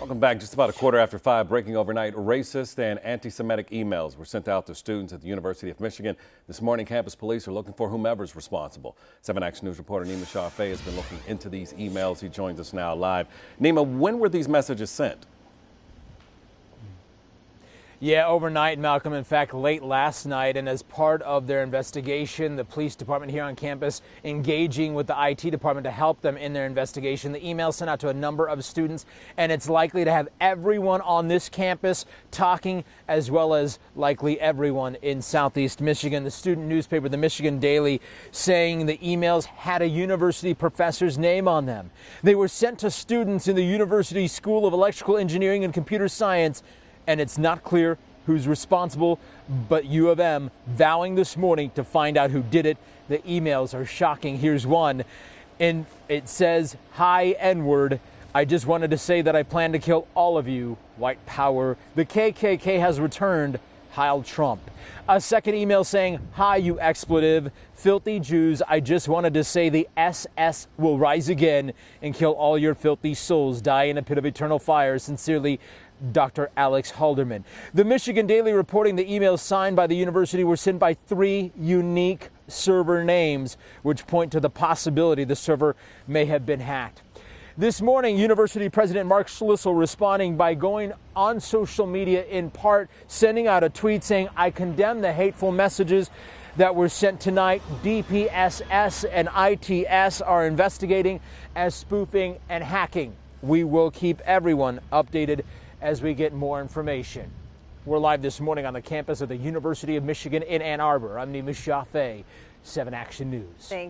Welcome back. Just about a quarter after five, breaking overnight, racist and anti-Semitic emails were sent out to students at the University of Michigan. This morning, campus police are looking for whomever's responsible. 7 Action News reporter Nima Shafei has been looking into these emails. He joins us now live. Nima, when were these messages sent? Yeah, overnight, Malcolm. In fact, late last night, and as part of their investigation, the police department here on campus engaging with the IT department to help them in their investigation. The email sent out to a number of students, and it's likely to have everyone on this campus talking, as well as likely everyone in Southeast Michigan. The student newspaper, the Michigan Daily, saying the emails had a university professor's name on them. They were sent to students in the University School of Electrical Engineering and Computer Science and it's not clear who's responsible, but U of M vowing this morning to find out who did it. The emails are shocking. Here's one, and it says, Hi, N word. I just wanted to say that I plan to kill all of you. White power. The KKK has returned. Heil Trump. A second email saying, Hi, you expletive, filthy Jews. I just wanted to say the SS will rise again and kill all your filthy souls. Die in a pit of eternal fire. Sincerely, Dr. Alex Halderman. The Michigan Daily reporting the emails signed by the university were sent by three unique server names, which point to the possibility the server may have been hacked. This morning, University President Mark Schlissel responding by going on social media in part, sending out a tweet saying, I condemn the hateful messages that were sent tonight. DPSS and ITS are investigating as spoofing and hacking. We will keep everyone updated as we get more information. We're live this morning on the campus of the University of Michigan in Ann Arbor. I'm Nima Shafei, 7 Action News. Thank you.